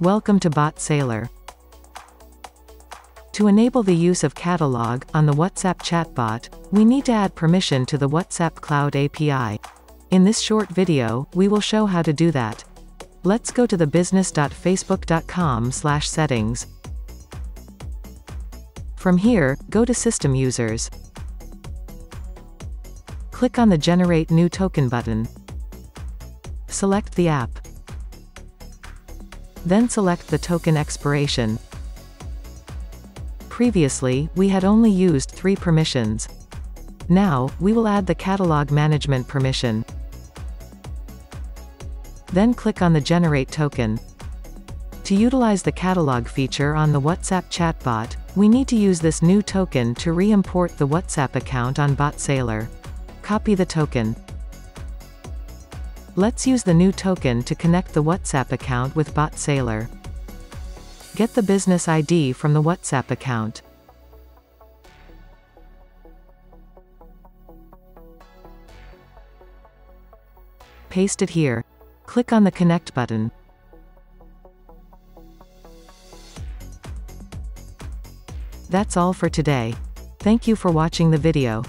Welcome to BotSailor. To enable the use of catalog on the WhatsApp chatbot, we need to add permission to the WhatsApp Cloud API. In this short video, we will show how to do that. Let's go to the business.facebook.com slash settings. From here, go to System Users. Click on the Generate New Token button. Select the app. Then select the token expiration. Previously, we had only used three permissions. Now, we will add the catalog management permission. Then click on the Generate token. To utilize the catalog feature on the WhatsApp chatbot, we need to use this new token to re-import the WhatsApp account on BotSailor. Copy the token. Let's use the new token to connect the WhatsApp account with BotSailor. Get the business ID from the WhatsApp account. Paste it here. Click on the Connect button. That's all for today. Thank you for watching the video.